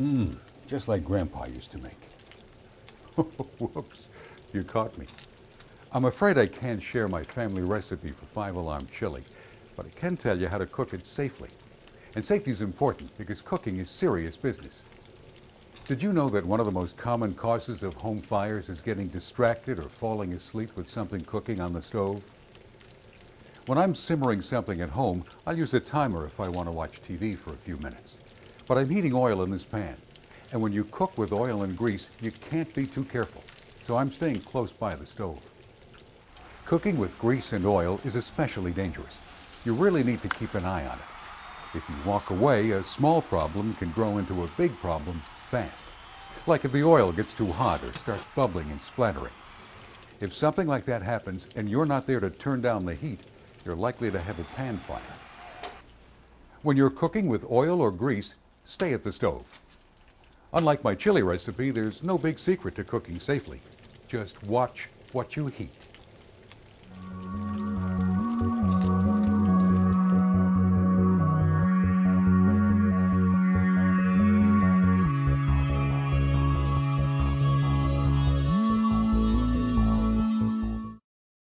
Mmm, just like Grandpa used to make. Whoops, you caught me. I'm afraid I can't share my family recipe for five alarm chili, but I can tell you how to cook it safely. And safety is important because cooking is serious business. Did you know that one of the most common causes of home fires is getting distracted or falling asleep with something cooking on the stove? When I'm simmering something at home, I'll use a timer if I want to watch TV for a few minutes. But I'm heating oil in this pan. And when you cook with oil and grease, you can't be too careful. So I'm staying close by the stove. Cooking with grease and oil is especially dangerous. You really need to keep an eye on it. If you walk away, a small problem can grow into a big problem fast. Like if the oil gets too hot or starts bubbling and splattering. If something like that happens and you're not there to turn down the heat, you're likely to have a pan fire. When you're cooking with oil or grease, stay at the stove. Unlike my chili recipe, there's no big secret to cooking safely. Just watch what you heat.